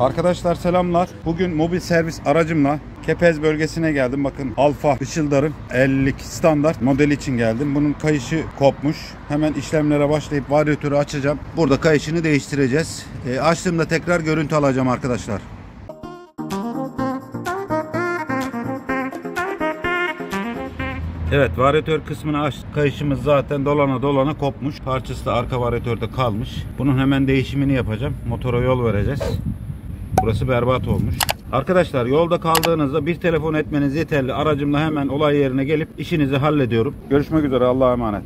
Arkadaşlar selamlar. Bugün mobil servis aracımla Kepez bölgesine geldim. Bakın Alfa Işıldar'ın 52 standart modeli için geldim. Bunun kayışı kopmuş. Hemen işlemlere başlayıp varyatörü açacağım. Burada kayışını değiştireceğiz. E, açtığımda tekrar görüntü alacağım arkadaşlar. Evet varyatör kısmını aç. Kayışımız zaten dolana dolana kopmuş. Parçası da arka varyatörde kalmış. Bunun hemen değişimini yapacağım. Motora yol vereceğiz. Burası berbat olmuş. Arkadaşlar yolda kaldığınızda bir telefon etmeniz yeterli. Aracımla hemen olay yerine gelip işinizi hallediyorum. Görüşmek üzere Allah'a emanet.